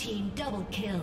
team double kill.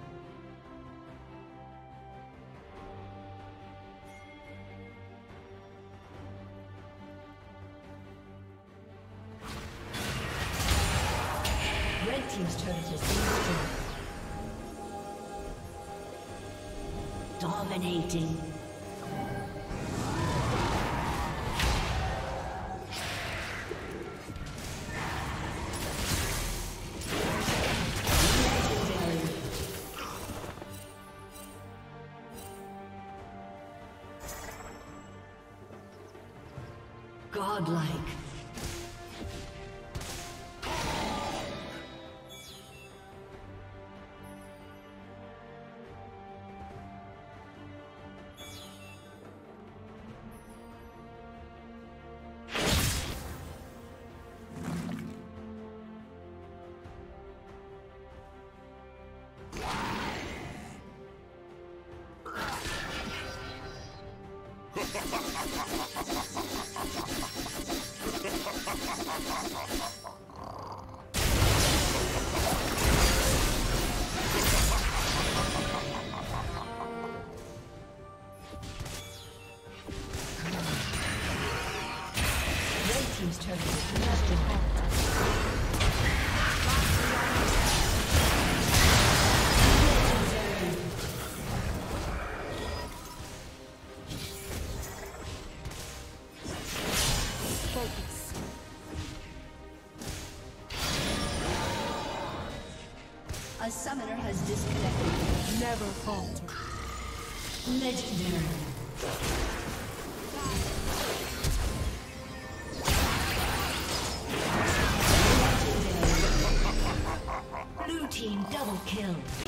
Godlike. Team's turret has been destroyed. Focus. A summoner has disconnected. Never falter. Legendary. Kill.